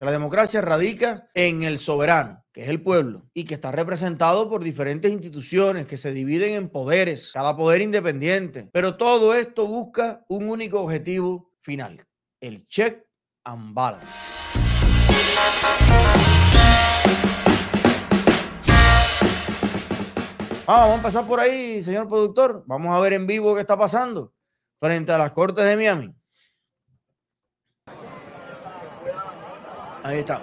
La democracia radica en el soberano, que es el pueblo, y que está representado por diferentes instituciones que se dividen en poderes, cada poder independiente. Pero todo esto busca un único objetivo final, el check and balance. Ah, vamos a empezar por ahí, señor productor. Vamos a ver en vivo qué está pasando frente a las Cortes de Miami. Ahí está.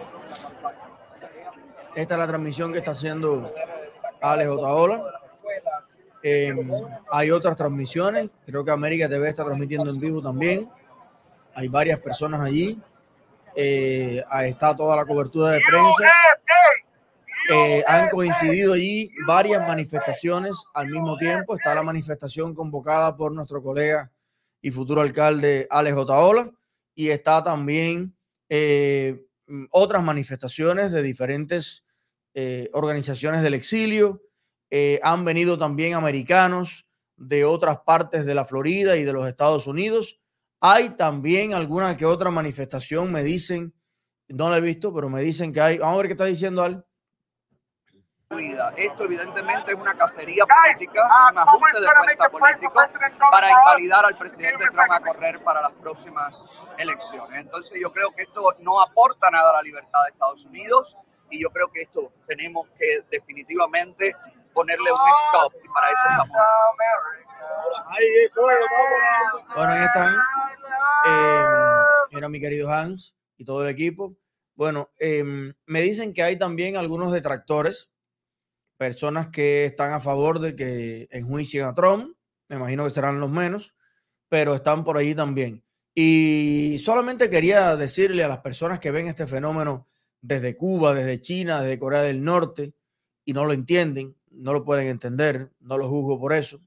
Esta es la transmisión que está haciendo Alex Otaola. Em, hay otras transmisiones. Creo que América TV está transmitiendo en vivo también. Hay varias personas allí. Eh, ahí está toda la cobertura de prensa. Eh, han coincidido allí varias manifestaciones al mismo tiempo. Está la manifestación convocada por nuestro colega y futuro alcalde Alex Otaola y está también eh, otras manifestaciones de diferentes eh, organizaciones del exilio. han venido también americanos de otras partes de la Florida y de los Estados Unidos. Hay también alguna que otra manifestación, me dicen, no la he visto, pero me dicen que hay. Vamos a ver qué está diciendo Al. Esto evidentemente es una cacería política, es un ajuste de cuenta político para invalidar al presidente Trump a correr para las próximas elecciones. Entonces yo creo que esto no aporta nada a la libertad de Estados Unidos y yo creo que esto tenemos que definitivamente ponerle un stop y para eso estamos. Bueno, ahí están. Eh, era mi querido Hans y todo el equipo. Bueno, eh, me dicen que hay también algunos detractores personas que están a favor de que enjuicien a Trump, me imagino que serán los menos, pero están por allí también. Y solamente quería decirle a las personas que ven este fenómeno desde Cuba, desde China, desde Corea del Norte, y no lo entienden, no lo pueden entender, no lo juzgo por eso,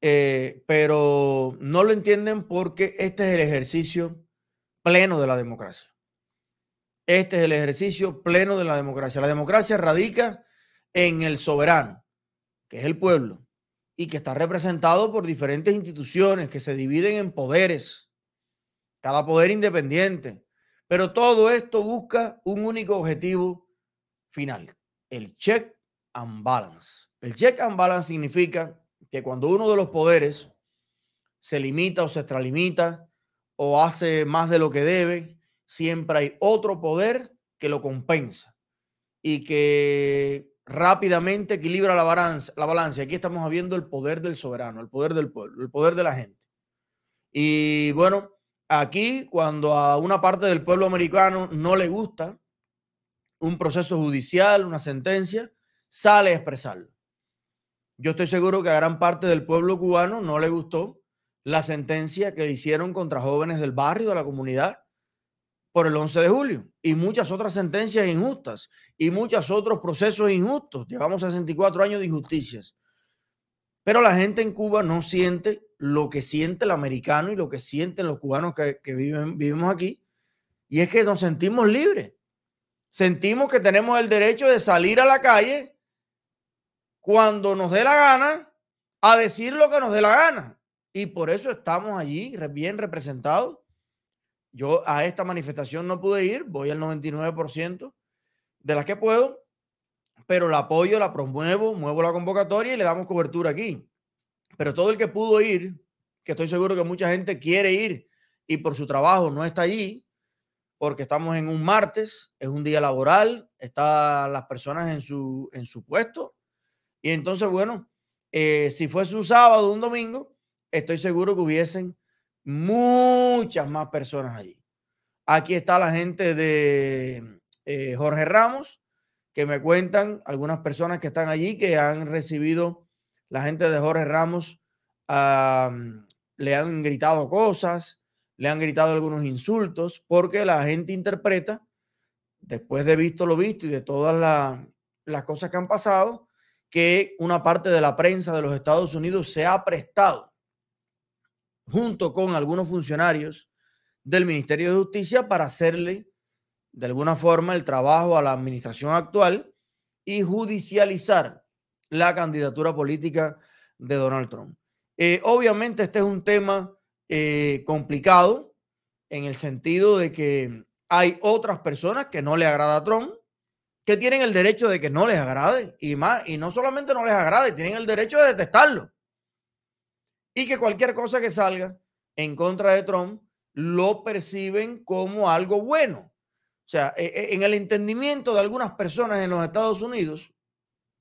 eh, pero no lo entienden porque este es el ejercicio pleno de la democracia. Este es el ejercicio pleno de la democracia. La democracia radica en el soberano, que es el pueblo, y que está representado por diferentes instituciones que se dividen en poderes, cada poder independiente. Pero todo esto busca un único objetivo final, el check and balance. El check and balance significa que cuando uno de los poderes se limita o se extralimita o hace más de lo que debe, siempre hay otro poder que lo compensa y que rápidamente equilibra la balanza, la. Aquí estamos viendo el poder del soberano, el poder del pueblo, el poder de la gente. Y bueno, aquí cuando a una parte del pueblo americano no le gusta un proceso judicial, una sentencia, sale a expresarlo. Yo estoy seguro que a gran parte del pueblo cubano no le gustó la sentencia que hicieron contra jóvenes del barrio, de la comunidad, por el 11 de julio y muchas otras sentencias injustas y muchos otros procesos injustos. Llevamos 64 años de injusticias. Pero la gente en Cuba no siente lo que siente el americano y lo que sienten los cubanos que, vivimos aquí. Y es que nos sentimos libres. Sentimos que tenemos el derecho de salir a la calle cuando nos dé la gana a decir lo que nos dé la gana. Y por eso estamos allí bien representados yo a esta manifestación no pude ir, voy al 99% de las que puedo, pero la apoyo, la promuevo, muevo la convocatoria y le damos cobertura aquí. Pero todo el que pudo ir, que estoy seguro que mucha gente quiere ir y por su trabajo no está allí, porque estamos en un martes, es un día laboral, están las personas en su, en su puesto. Y entonces, bueno, eh, si fuese un sábado un domingo, estoy seguro que hubiesen muchas más personas allí. Aquí está la gente de eh, Jorge Ramos, que me cuentan algunas personas que están allí que han recibido, la gente de Jorge Ramos le han gritado cosas, le han gritado algunos insultos, porque la gente interpreta, después de visto lo visto y de todas las cosas que han pasado, que una parte de la prensa de los Estados Unidos se ha prestado junto con algunos funcionarios del Ministerio de Justicia para hacerle de alguna forma el trabajo a la administración actual y judicializar la candidatura política de Donald Trump. Eh, obviamente este es un tema eh, complicado en el sentido de que hay otras personas que no le agrada a Trump, que tienen el derecho de que no les agrade y más, y no solamente no les agrade, tienen el derecho de detestarlo. Y que cualquier cosa que salga en contra de Trump lo perciben como algo bueno. O sea, e, e, en el entendimiento de algunas personas en los Estados Unidos,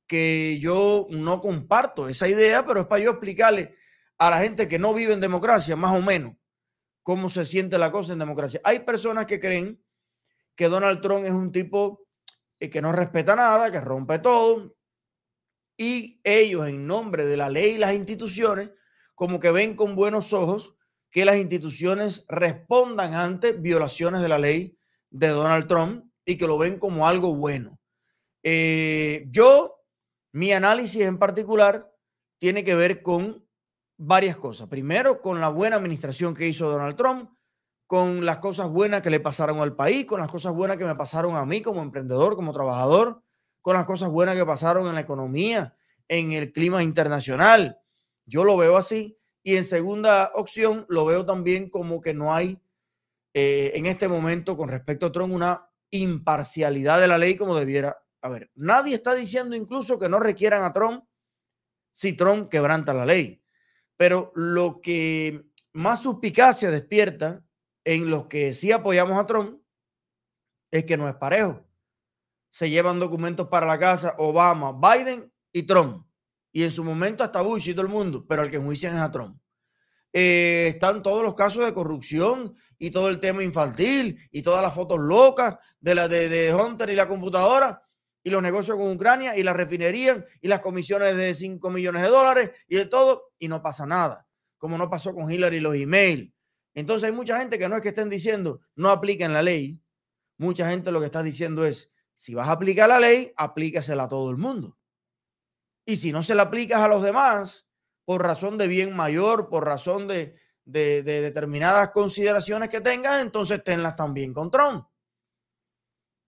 que yo no comparto esa idea, pero es para yo explicarle a la gente que no vive en democracia, más o menos, cómo se siente la cosa en democracia. Hay personas que creen que Donald Trump es un tipo eh, que no respeta nada, que rompe todo, y ellos en nombre de la ley y las instituciones, como que ven con buenos ojos que las instituciones respondan ante violaciones de la ley de Donald Trump y que lo ven como algo bueno. Eh, yo, mi análisis en particular tiene que ver con varias cosas. Primero, con la buena administración que hizo Donald Trump, con las cosas buenas que le pasaron al país, con las cosas buenas que me pasaron a mí como emprendedor, como trabajador, con las cosas buenas que pasaron en la economía, en el clima internacional. Yo lo veo así. Y en segunda opción, lo veo también como que no hay eh, en este momento con respecto a Trump una imparcialidad de la ley como debiera haber. Nadie está diciendo incluso que no requieran a Trump si Trump quebranta la ley. Pero lo que más suspicacia despierta en los que sí apoyamos a Trump es que no es parejo. Se llevan documentos para la casa Obama, Biden y Trump. Y en su momento hasta Bush y todo el mundo, pero el que enjuician es a Trump. Eh, están todos los casos de corrupción y todo el tema infantil y todas las fotos locas de la de, de Hunter y la computadora y los negocios con Ucrania y la refinería y las comisiones de 5 millones de dólares y de todo y no pasa nada, como no pasó con Hillary y los emails. Entonces hay mucha gente que no es que estén diciendo no apliquen la ley, mucha gente lo que está diciendo es si vas a aplicar la ley, aplícasela a todo el mundo. Y si no se la aplicas a los demás, por razón de bien mayor, por razón de, determinadas consideraciones que tengas, entonces tenlas también con Trump.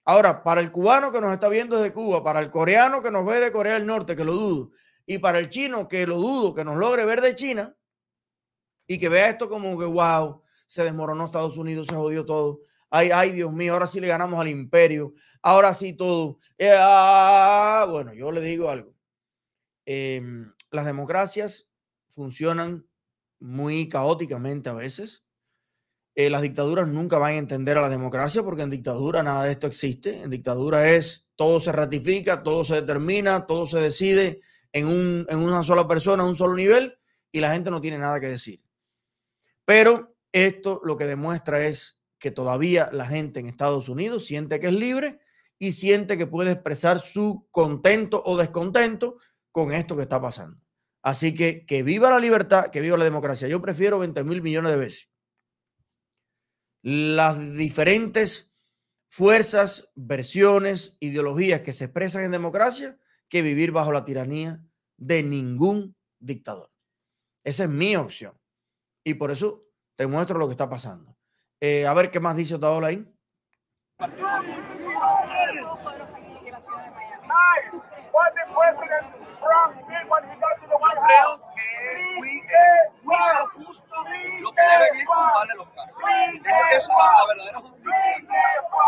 Ahora, para el cubano que nos está viendo desde Cuba, para el coreano que nos ve de Corea del Norte, que lo dudo, y para el chino que lo dudo, que nos logre ver de China y que vea esto como que, wow, se desmoronó Estados Unidos, se jodió todo. Ay, ay, Dios mío, ahora sí le ganamos al imperio, ahora sí todo. Eh, ah, bueno, yo le digo algo. Em, las democracias funcionan muy caóticamente a veces. Eh, las dictaduras nunca van a entender a la democracia porque en dictadura nada de esto existe. En dictadura es todo se ratifica, todo se determina, todo se decide en, en una sola persona, en un solo nivel y la gente no tiene nada que decir. Pero esto lo que demuestra es que todavía la gente en Estados Unidos siente que es libre y siente que puede expresar su contento o descontento con esto que está pasando. Así que que viva la libertad, que viva la democracia. Yo prefiero 20 mil millones de veces las diferentes fuerzas, versiones, ideologías que se expresan en democracia que vivir bajo la tiranía de ningún dictador. Esa es mi opción. Y por eso te muestro lo que está pasando. Eh, a ver qué más dice Otaola ahí. Yo creo que el juicio justo lo que deben es tumbarle los cargos. Eso es la, verdadera justicia.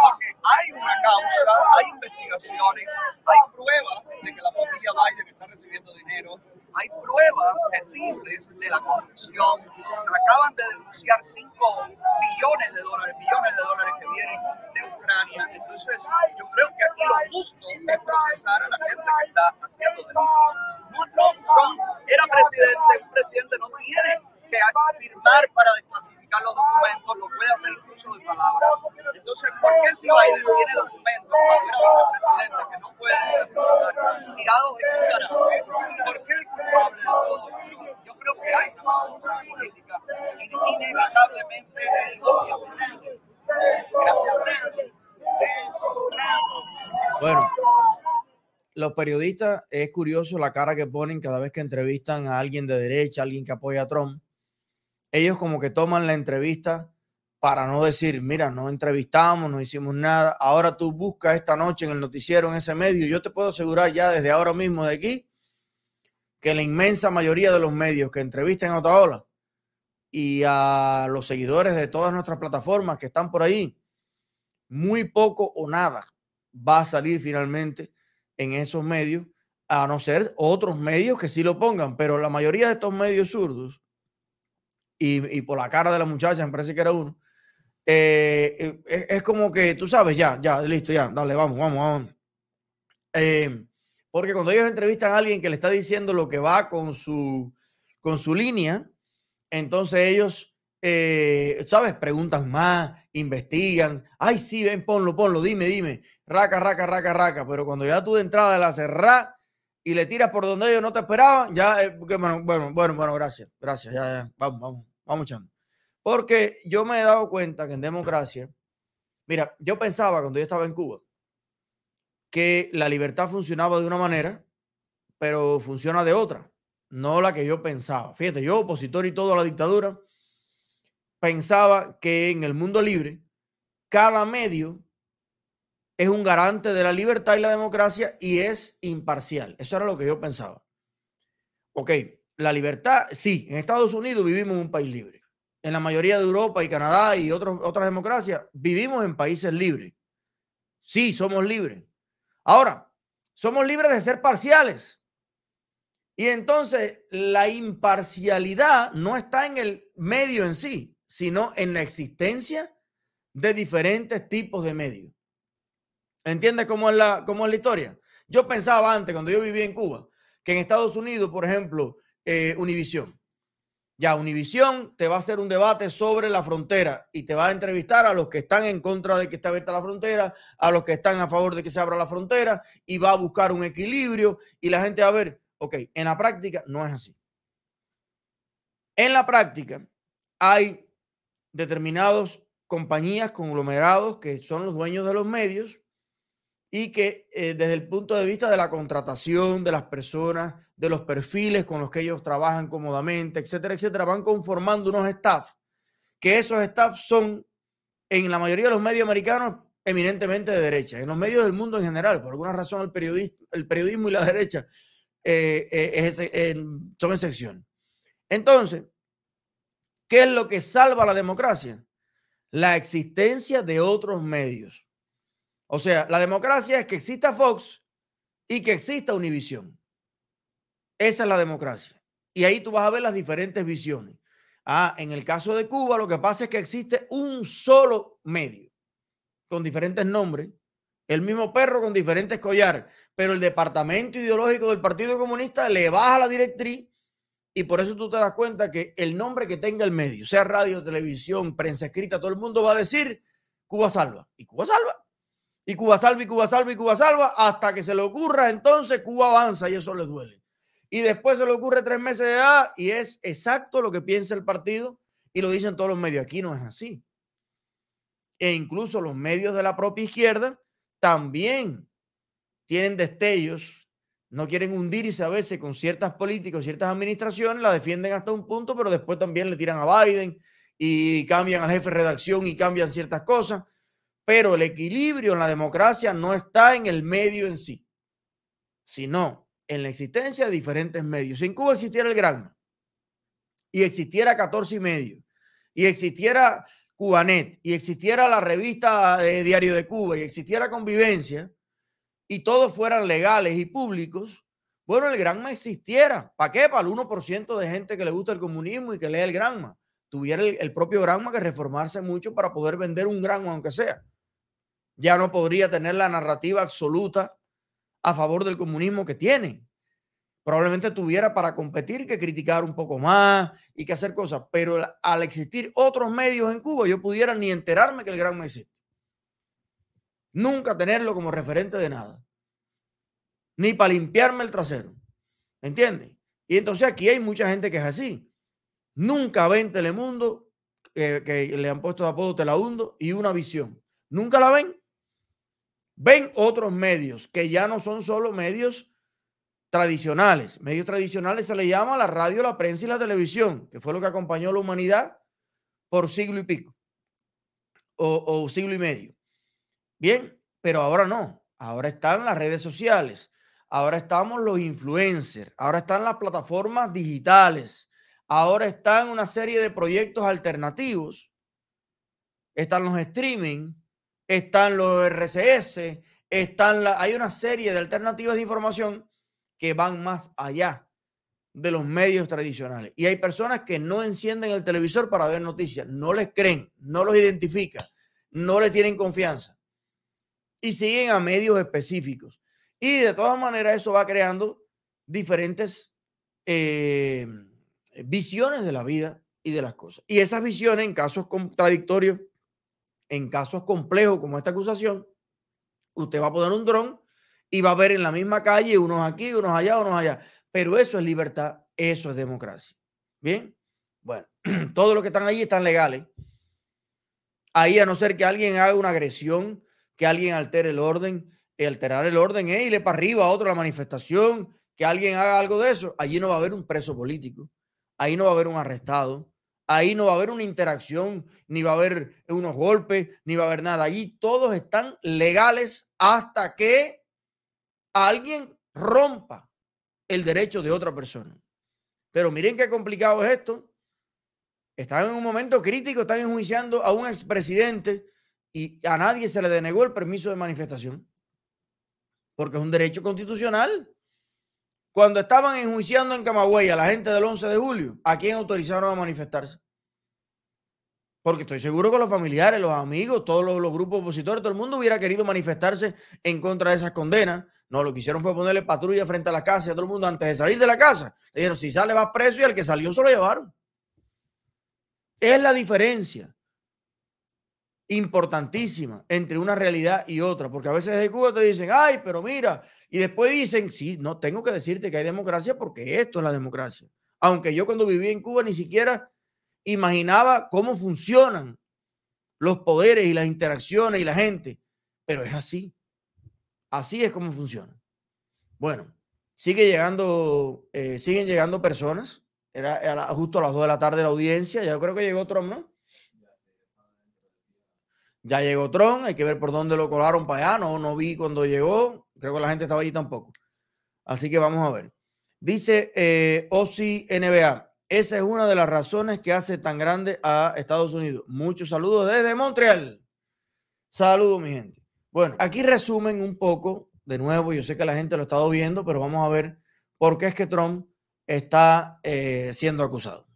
Porque hay una causa, hay investigaciones, hay pruebas de que la familia Biden está recibiendo dinero, hay pruebas terribles de la corrupción. Acaban de denunciar 5 billones de dólares, millones de dólares que vienen de Ucrania. Entonces, yo creo que aquí lo justo es procesar a la gente que está haciendo delitos. No Trump. Trump era presidente, un presidente no tiene que firmar para desclasificar los documentos, lo puede hacer incluso de palabras. Entonces, ¿por qué si Biden tiene documentos cuando era vicepresidente que no puede desclasificar tirados en garaje? ¿Por qué el culpable de todo Yo creo que hay una persecución política inevitablemente obviamente. Gracias. Bueno, los periodistas, es curioso la cara que ponen cada vez que entrevistan a alguien de derecha, alguien que apoya a Trump. Ellos como que toman la entrevista para no decir, mira, no entrevistamos, no hicimos nada. Ahora tú buscas esta noche en el noticiero, en ese medio. Yo te puedo asegurar ya desde ahora mismo de aquí que la inmensa mayoría de los medios que entrevistan a Otaola y a los seguidores de todas nuestras plataformas que están por ahí, muy poco o nada va a salir finalmente en esos medios, a no ser otros medios que sí lo pongan, pero la mayoría de estos medios zurdos, y, por la cara de la muchacha, me parece que era uno, eh, eh, es, como que tú sabes, ya, ya, listo, ya, dale, vamos, vamos, vamos. Eh, porque cuando ellos entrevistan a alguien que le está diciendo lo que va con su, con su línea, entonces ellos, ¿sabes? Preguntan más, investigan. Ay, sí, ven, ponlo, ponlo, dime, dime. Raca, raca, raca, raca. Pero cuando ya tú de entrada la cerrás y le tiras por donde ellos no te esperaban, ya, bueno, bueno, bueno, bueno, gracias, gracias, ya, ya, vamos, vamos, vamos echando. Porque yo me he dado cuenta que en democracia, mira, yo pensaba cuando yo estaba en Cuba que la libertad funcionaba de una manera, pero funciona de otra, no la que yo pensaba. Fíjate, yo opositor y todo a la dictadura, pensaba que en el mundo libre, cada medio es un garante de la libertad y la democracia y es imparcial. Eso era lo que yo pensaba. Ok, la libertad, sí, en Estados Unidos vivimos en un país libre en la mayoría de Europa y Canadá y otras democracias, vivimos en países libres. Sí, somos libres. Ahora, somos libres de ser parciales. Y entonces la imparcialidad no está en el medio en sí, sino en la existencia de diferentes tipos de medios. ¿Entiendes cómo es la, cómo es la historia? Yo pensaba antes, cuando yo vivía en Cuba, que en Estados Unidos, por ejemplo, eh, Univisión, ya Univisión te va a hacer un debate sobre la frontera y te va a entrevistar a los que están en contra de que esté abierta la frontera, a los que están a favor de que se abra la frontera y va a buscar un equilibrio y la gente va a ver, ok, en la práctica no es así. En la práctica hay determinados compañías, conglomerados que son los dueños de los medios y que eh, desde el punto de vista de la contratación de las personas, de los perfiles con los que ellos trabajan cómodamente, etcétera, etcétera, van conformando unos staff, que esos staff son, en la mayoría de los medios americanos, eminentemente de derecha. En los medios del mundo en general, por alguna razón, el, periodismo, el periodismo y la derecha eh, eh, son excepción. Entonces, ¿qué es lo que salva la democracia? La existencia de otros medios o sea, la democracia es que exista Fox y que exista Univision. Esa es la democracia. Y ahí tú vas a ver las diferentes visiones. Ah, en el caso de Cuba, lo que pasa es que existe un solo medio con diferentes nombres, el mismo perro con diferentes collares, pero el departamento ideológico del Partido Comunista le baja la directriz y por eso tú te das cuenta que el nombre que tenga el medio, sea radio, televisión, prensa escrita, todo el mundo va a decir Cuba salva. Y Cuba salva y Cuba salva y Cuba salva y Cuba salva hasta que se le ocurra, entonces Cuba avanza y eso le duele. Y después se le ocurre tres meses de edad y es exacto lo que piensa el partido y lo dicen todos los medios. Aquí no es así. E incluso los medios de la propia izquierda también tienen destellos, no quieren hundirse a veces con ciertas políticas, ciertas administraciones, la defienden hasta un punto, pero después también le tiran a Biden y cambian al jefe de redacción y cambian ciertas cosas. Pero el equilibrio en la democracia no está en el medio en sí, sino en la existencia de diferentes medios. Si en Cuba existiera el Granma y existiera 14 y medio y existiera Cubanet y existiera la revista de Diario de Cuba y existiera Convivencia y todos fueran legales y públicos, bueno, el Granma existiera. ¿Para qué? Para el 1% de gente que le gusta el comunismo y que lee el Granma. Tuviera el, el propio Granma que reformarse mucho para poder vender un Granma, aunque sea ya no podría tener la narrativa absoluta a favor del comunismo que tiene. Probablemente tuviera para competir que criticar un poco más y que hacer cosas, pero al existir otros medios en Cuba, yo pudiera ni enterarme que el Gran existe. Nunca tenerlo como referente de nada. Ni para limpiarme el trasero. ¿Entiendes? Y entonces aquí hay mucha gente que es así. Nunca ven Telemundo, que le han puesto de apodo Telahundo, y una visión. Nunca la ven ven otros medios que ya no son solo medios tradicionales. Medios tradicionales se le llama la radio, la prensa y la televisión, que fue lo que acompañó a la humanidad por siglo y pico o, o siglo y medio. Bien, pero ahora no. Ahora están las redes sociales, ahora estamos los influencers, ahora están las plataformas digitales, ahora están una serie de proyectos alternativos, están los streaming, están los RCS, están la, hay una serie de alternativas de información que van más allá de los medios tradicionales. Y hay personas que no encienden el televisor para ver noticias, no les creen, no los identifican, no les tienen confianza y siguen a medios específicos. Y de todas maneras eso va creando diferentes eh, visiones de la vida y de las cosas. Y esas visiones en casos contradictorios, en casos complejos como esta acusación, usted va a poner un dron y va a ver en la misma calle unos aquí, unos allá, unos allá. Pero eso es libertad, eso es democracia. Bien, bueno, todos los que están ahí están legales. Ahí a no ser que alguien haga una agresión, que alguien altere el orden, alterar el orden es irle para arriba a otro la manifestación, que alguien haga algo de eso, allí no va a haber un preso político, ahí no va a haber un arrestado, ahí no va a haber una interacción, ni va a haber unos golpes, ni va a haber nada. Allí todos están legales hasta que alguien rompa el derecho de otra persona. Pero miren qué complicado es esto. Están en un momento crítico, están enjuiciando a un expresidente y a nadie se le denegó el permiso de manifestación. Porque es un derecho constitucional. Cuando estaban enjuiciando en Camagüey a la gente del 11 de julio, ¿a quién autorizaron a manifestarse? Porque estoy seguro que los familiares, los amigos, todos los, grupos opositores, todo el mundo hubiera querido manifestarse en contra de esas condenas. No, lo que hicieron fue ponerle patrulla frente a la casa y a todo el mundo antes de salir de la casa. Le dijeron, si sale vas preso y al que salió se lo llevaron. Es la diferencia importantísima entre una realidad y otra, porque a veces de Cuba te dicen, ay, pero mira, y después dicen, sí, no, tengo que decirte que hay democracia porque esto es la democracia. Aunque yo cuando viví en Cuba ni siquiera imaginaba cómo funcionan los poderes y las interacciones y la gente, pero es así. Así es como funciona. Bueno, sigue llegando, eh, siguen llegando personas. Era, justo a las 2 de la tarde la audiencia. Ya creo que llegó Trump, ¿no? Ya llegó Trump. Hay que ver por dónde lo colaron para allá. No, no vi cuando llegó. Creo que la gente estaba allí tampoco. Así que vamos a ver. Dice eh, OSI NBA. Esa es una de las razones que hace tan grande a Estados Unidos. Muchos saludos desde Montreal. Saludos, mi gente. Bueno, aquí resumen un poco, de nuevo, yo sé que la gente lo ha estado viendo, pero vamos a ver por qué es que Trump está eh, siendo acusado.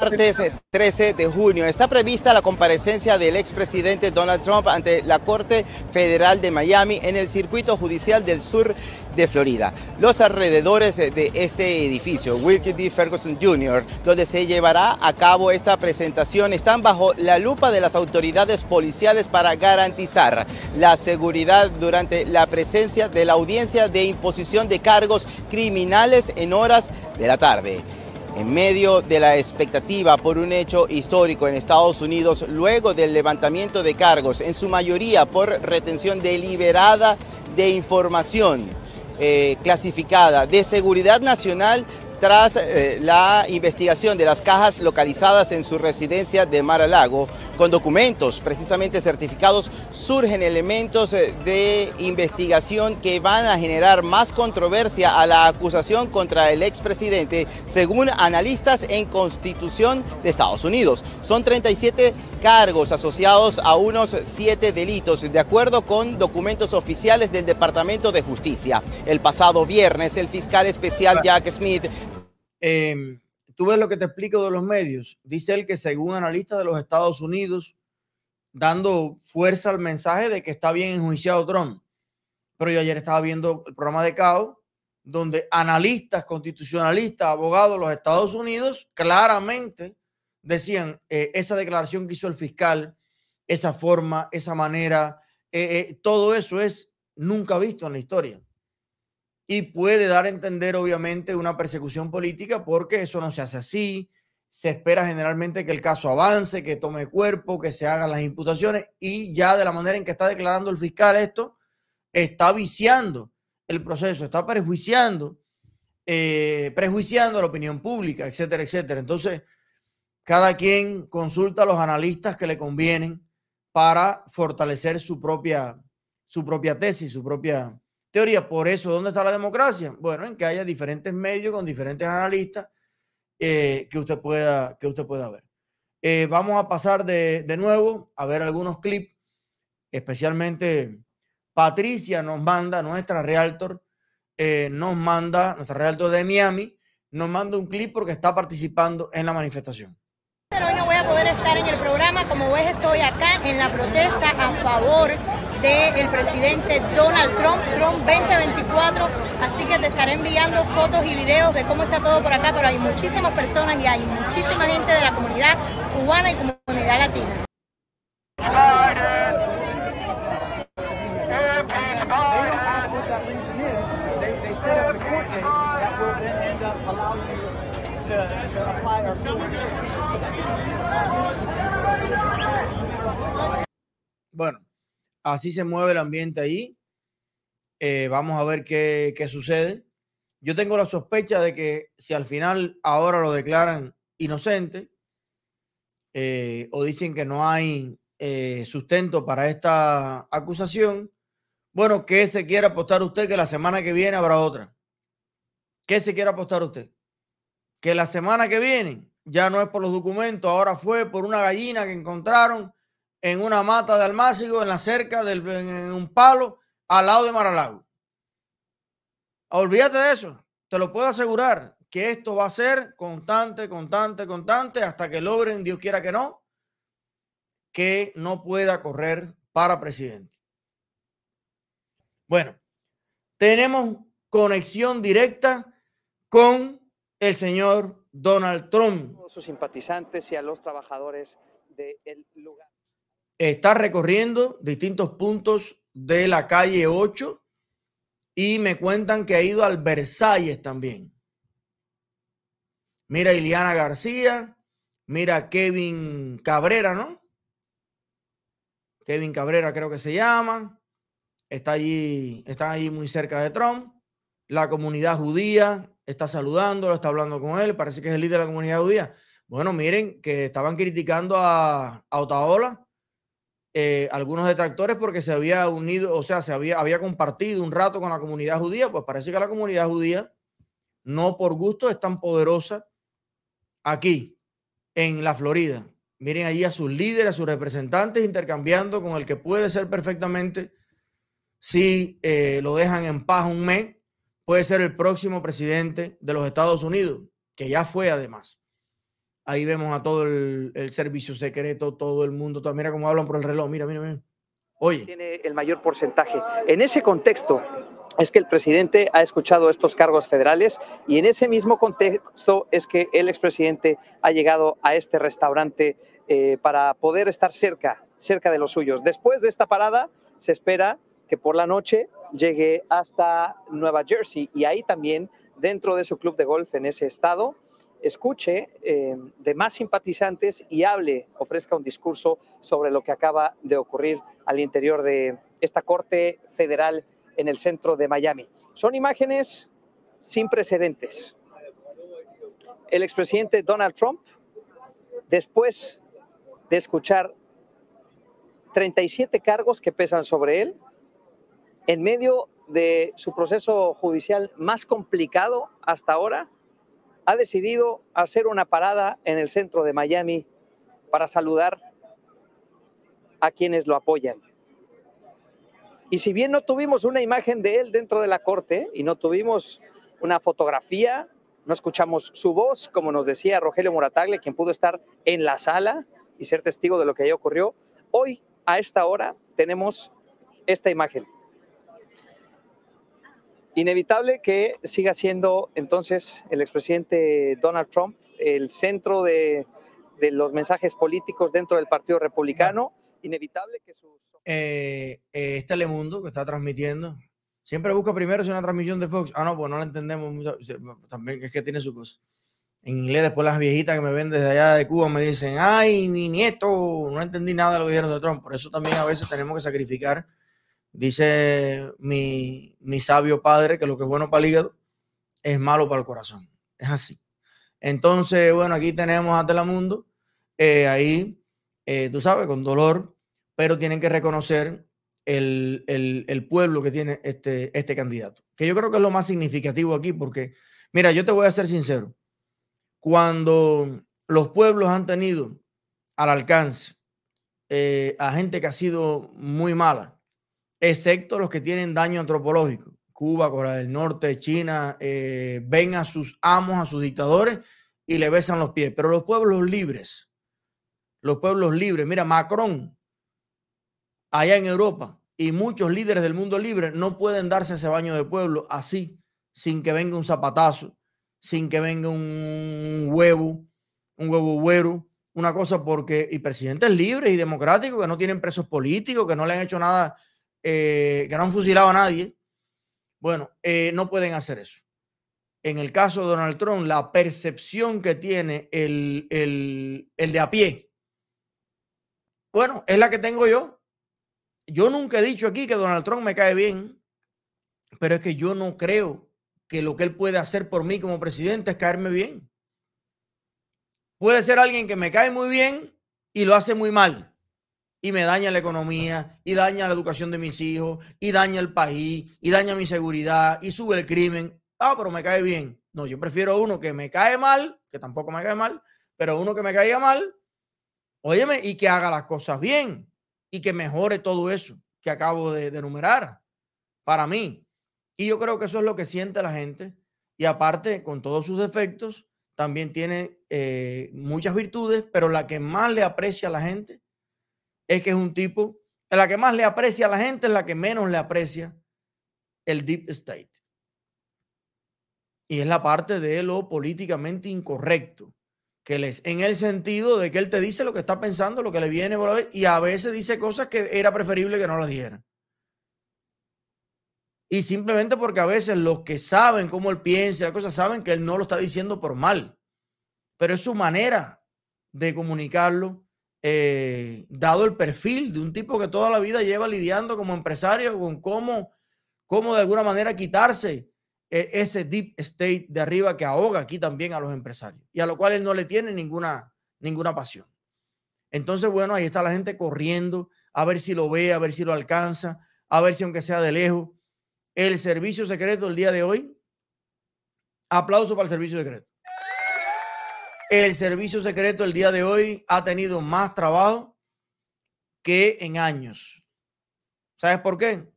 Martes 13 de junio está prevista la comparecencia del expresidente Donald Trump ante la Corte Federal de Miami en el circuito judicial del sur de Florida. Los alrededores de este edificio, Wilkie D. Ferguson Jr., donde se llevará a cabo esta presentación, están bajo la lupa de las autoridades policiales para garantizar la seguridad durante la presencia de la audiencia de imposición de cargos criminales en horas de la tarde en medio de la expectativa por un hecho histórico en Estados Unidos luego del levantamiento de cargos, en su mayoría por retención deliberada de información eh, clasificada de seguridad nacional tras eh, la investigación de las cajas localizadas en su residencia de Mar-a-Lago, con documentos precisamente certificados, surgen elementos eh, de investigación que van a generar más controversia a la acusación contra el expresidente, según analistas en Constitución de Estados Unidos. Son 37 cargos asociados a unos siete delitos, de acuerdo con documentos oficiales del Departamento de Justicia. El pasado viernes, el fiscal especial Jack Smith Em, tú ves lo que te explico de los medios. Dice él que según analistas de los Estados Unidos, dando fuerza al mensaje de que está bien enjuiciado Trump. Pero yo ayer estaba viendo el programa de CAO, donde analistas, constitucionalistas, abogados de los Estados Unidos claramente decían eh, esa declaración que hizo el fiscal, esa forma, esa manera, eh, eh, todo eso es nunca visto en la historia y puede dar a entender obviamente una persecución política porque eso no se hace así. Se espera generalmente que el caso avance, que tome cuerpo, que se hagan las imputaciones y ya de la manera en que está declarando el fiscal esto, está viciando el proceso, está prejuiciando, eh, prejuiciando la opinión pública, etcétera, etcétera. Entonces, cada quien consulta a los analistas que le convienen para fortalecer su propia, su propia tesis, su propia, teoría. Por eso, ¿dónde está la democracia? Bueno, en que haya diferentes medios con diferentes analistas eh, que, usted pueda, que usted pueda ver. Eh, vamos a pasar de, de, nuevo a ver algunos clips especialmente Patricia nos manda, nuestra realtor, eh, nos manda, nuestra realtor de Miami, nos manda un clip porque está participando en la manifestación. Hoy no voy a poder estar en el programa, como ves estoy acá en la protesta a favor del presidente Donald Trump, Trump 2024, así que te estaré enviando fotos y videos de cómo está todo por acá, pero hay muchísimas personas y hay muchísima gente de la comunidad cubana y comunidad latina. Bueno, así se mueve el ambiente ahí. Eh, vamos a ver qué, qué sucede. Yo tengo la sospecha de que si al final ahora lo declaran inocente eh, o dicen que no hay eh, sustento para esta acusación, bueno, ¿qué se quiere apostar usted que la semana que viene habrá otra? ¿Qué se quiere apostar usted? Que la semana que viene ya no es por los documentos, ahora fue por una gallina que encontraron en una mata de almácigo en la cerca del en un palo al lado de Maralago. Olvídate de eso, te lo puedo asegurar que esto va a ser constante, constante, constante hasta que logren, Dios quiera que no, que no pueda correr para presidente. Bueno, tenemos conexión directa con el señor Donald Trump. A sus simpatizantes y a los trabajadores del lugar. Está recorriendo distintos puntos de la calle 8 y me cuentan que ha ido al Versalles también. Mira Iliana García, mira Kevin Cabrera, ¿no? Kevin Cabrera creo que se llama. Está allí, está allí muy cerca de Trump. La comunidad judía está saludándolo, está hablando con él, parece que es el líder de la comunidad judía. Bueno, miren que estaban criticando a, a Otaola, eh, algunos detractores porque se había unido, o sea, se había, había compartido un rato con la comunidad judía, pues parece que la comunidad judía no por gusto es tan poderosa aquí en la Florida. Miren allí a sus líderes, a sus representantes intercambiando con el que puede ser perfectamente, si eh, lo dejan en paz un mes, puede ser el próximo presidente de los Estados Unidos, que ya fue además. Ahí vemos a todo el, servicio secreto, todo el mundo. Mira cómo hablan por el reloj. Mira, mira, mira. Oye. Tiene el mayor porcentaje. En ese contexto, es que el presidente ha escuchado estos cargos federales y en ese mismo contexto es que el expresidente ha llegado a este restaurante eh, para poder estar cerca, cerca de los suyos. Después de esta parada, se espera que por la noche llegue hasta Nueva Jersey y ahí también, dentro de su club de golf en ese estado, escuche eh, de más simpatizantes y hable, ofrezca un discurso sobre lo que acaba de ocurrir al interior de esta Corte Federal en el centro de Miami. Son imágenes sin precedentes. El expresidente Donald Trump, después de escuchar 37 cargos que pesan sobre él, en medio de su proceso judicial más complicado hasta ahora, ha decidido hacer una parada en el centro de Miami para saludar a quienes lo apoyan. Y si bien no tuvimos una imagen de él dentro de la corte y no tuvimos una fotografía, no escuchamos su voz, como nos decía Rogelio Moratagle, quien pudo estar en la sala y ser testigo de lo que ahí ocurrió, hoy a esta hora tenemos esta imagen. Inevitable que siga siendo entonces el expresidente Donald Trump el centro de, los mensajes políticos dentro del Partido Republicano. Inevitable que sus... Eh, eh, este Telemundo que está transmitiendo, siempre busca primero si una transmisión de Fox. Ah, no, pues no la entendemos. También es que tiene su cosa. En inglés, después las viejitas que me ven desde allá de Cuba me dicen, ay, mi nieto, no entendí nada de lo que dijeron de Trump. Por eso también a veces tenemos que sacrificar Dice mi, sabio padre que lo que es bueno para el hígado es malo para el corazón. Es así. Entonces, bueno, aquí tenemos a Telemundo, eh, ahí, eh, tú sabes, con dolor, pero tienen que reconocer el, el, pueblo que tiene este, este candidato. Que yo creo que es lo más significativo aquí, porque, mira, yo te voy a ser sincero, cuando los pueblos han tenido al alcance eh, a gente que ha sido muy mala, excepto los que tienen daño antropológico. Cuba, Corea del Norte, China, eh, ven a sus amos, a sus dictadores y le besan los pies. Pero los pueblos libres, los pueblos libres, mira, Macron, allá en Europa, y muchos líderes del mundo libre no pueden darse ese baño de pueblo así, sin que venga un zapatazo, sin que venga un huevo, un huevo güero, una cosa porque, y presidentes libres y democráticos que no tienen presos políticos, que no le han hecho nada, eh, que no han fusilado a nadie, bueno, eh, no pueden hacer eso. En el caso de Donald Trump, la percepción que tiene el, el, el de a pie, bueno, es la que tengo yo. Yo nunca he dicho aquí que Donald Trump me cae bien, pero es que yo no creo que lo que él puede hacer por mí como presidente es caerme bien. Puede ser alguien que me cae muy bien y lo hace muy mal. Y me daña la economía, y daña la educación de mis hijos, y daña el país, y daña mi seguridad, y sube el crimen. Ah, pero me cae bien. No, yo prefiero uno que me cae mal, que tampoco me cae mal, pero uno que me caiga mal, óyeme, y que haga las cosas bien, y que mejore todo eso que acabo de, enumerar para mí. Y yo creo que eso es lo que siente la gente. Y aparte, con todos sus defectos, también tiene eh, muchas virtudes, pero la que más le aprecia a la gente es que es un tipo, la que más le aprecia a la gente es la que menos le aprecia el deep state. Y es la parte de lo políticamente incorrecto, que les, en el sentido de que él te dice lo que está pensando, lo que le viene y a veces dice cosas que era preferible que no las dijera. Y simplemente porque a veces los que saben cómo él piensa, las cosas saben que él no lo está diciendo por mal, pero es su manera de comunicarlo, eh, dado el perfil de un tipo que toda la vida lleva lidiando como empresario con cómo, cómo de alguna manera quitarse eh, ese deep state de arriba que ahoga aquí también a los empresarios y a lo cual él no le tiene ninguna, ninguna pasión. Entonces, bueno, ahí está la gente corriendo a ver si lo ve, a ver si lo alcanza, a ver si aunque sea de lejos el servicio secreto el día de hoy. Aplauso para el servicio secreto. El servicio secreto el día de hoy ha tenido más trabajo que en años. ¿Sabes por qué?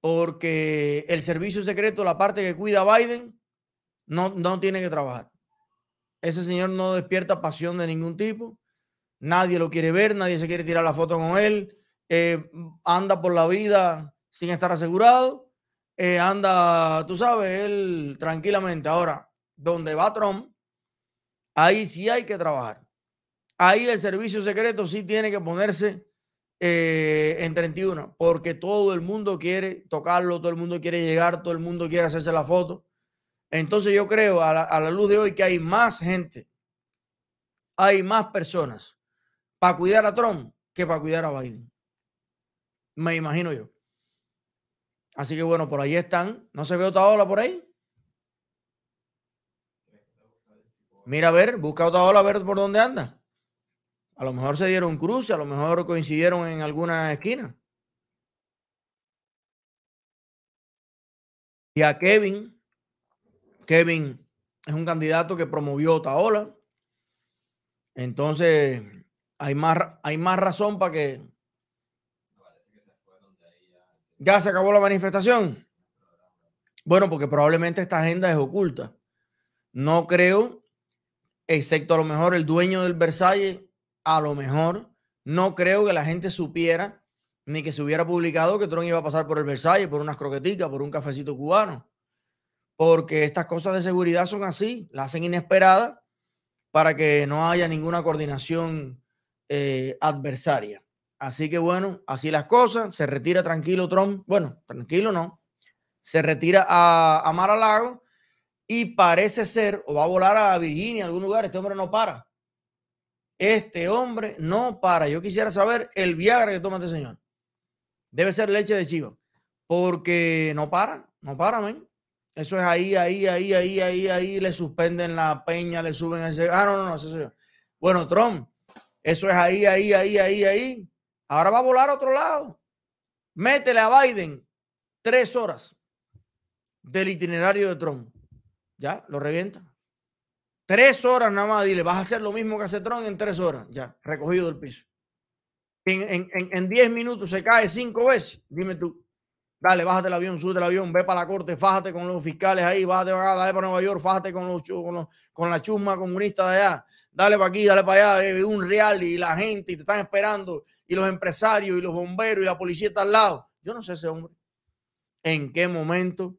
Porque el servicio secreto, la parte que cuida a Biden, no, no tiene que trabajar. Ese señor no despierta pasión de ningún tipo. Nadie lo quiere ver, nadie se quiere tirar la foto con él. Eh, anda por la vida sin estar asegurado eh, anda, tú sabes, él tranquilamente. Ahora, donde va Trump, ahí sí hay que trabajar. Ahí el servicio secreto sí tiene que ponerse eh, en 31, porque todo el mundo quiere tocarlo, todo el mundo quiere llegar, todo el mundo quiere hacerse la foto. Entonces yo creo a la, a la luz de hoy que hay más gente, hay más personas para cuidar a Trump que para cuidar a Biden. Me imagino yo. Así que bueno, por ahí están. ¿No se ve otra ola por ahí? Mira a ver, busca otra ola a ver por dónde anda. A lo mejor se dieron cruce, a lo mejor coincidieron en alguna esquina. Y a Kevin, Kevin es un candidato que promovió otra ola. Entonces, hay más, hay más razón para que ¿Ya se acabó la manifestación? Bueno, porque probablemente esta agenda es oculta. No creo, excepto a lo mejor el dueño del Versalles, a lo mejor, no creo que la gente supiera ni que se hubiera publicado que Trump iba a pasar por el Versalles, por unas croqueticas, por un cafecito cubano. Porque estas cosas de seguridad son así, la hacen inesperada para que no haya ninguna coordinación eh, adversaria. Así que bueno, así las cosas. Se retira tranquilo Trump. Bueno, tranquilo no. Se retira a, a Mar a Lago y parece ser, o va a volar a Virginia, a algún lugar. Este hombre no para. Este hombre no para. Yo quisiera saber el Viagra que toma este señor. Debe ser leche de chivo. Porque no para, no para. Eso es ahí, ahí, ahí, ahí, ahí, ahí. Le suspenden la peña, le suben ese. Ah, no, no, no, eso Bueno, Trump, eso es ahí, ahí, ahí, ahí, ahí. Ahora va a volar a otro lado. Métele a Biden tres horas del itinerario de Trump. Ya, lo revienta. Tres horas nada más, dile, vas a hacer lo mismo que hace Trump en tres horas. Ya, recogido del piso. en 10 minutos se cae cinco veces. Dime tú. Dale, bájate el avión, sube el avión, ve para la corte, fájate con los fiscales ahí, bájate para dale para Nueva York, fájate con, los, con, con la chusma comunista de allá, dale para aquí, dale para allá, un real y la gente y te están esperando, y los empresarios y los bomberos y la policía está al lado. Yo no sé ese hombre en qué momento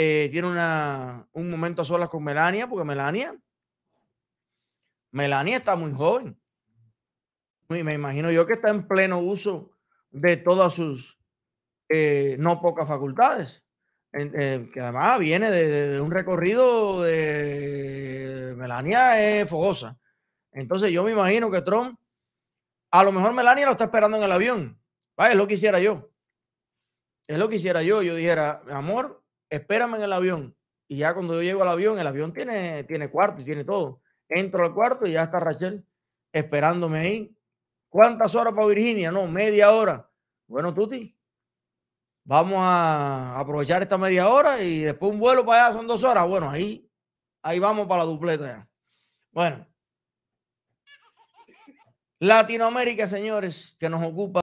eh, tiene una, un momento a solas con Melania, porque Melania, Melania está muy joven. Y me imagino yo que está en pleno uso de todas sus eh, no pocas facultades, eh, que además viene de, un recorrido de Melania es fogosa. Entonces yo me imagino que Trump, a lo mejor Melania lo está esperando en el avión. Es lo que hiciera yo. Es lo que hiciera yo. Yo dijera, amor, espérame en el avión. Y ya cuando yo llego al avión, el avión tiene, tiene cuarto y tiene todo. Entro al cuarto y ya está Rachel esperándome ahí. ¿Cuántas horas para Virginia? No, media hora. Bueno, Tuti, vamos a aprovechar esta media hora y después un vuelo para allá son dos horas. Bueno, ahí, ahí vamos para la dupleta. Bueno. Latinoamérica, señores, que nos ocupa.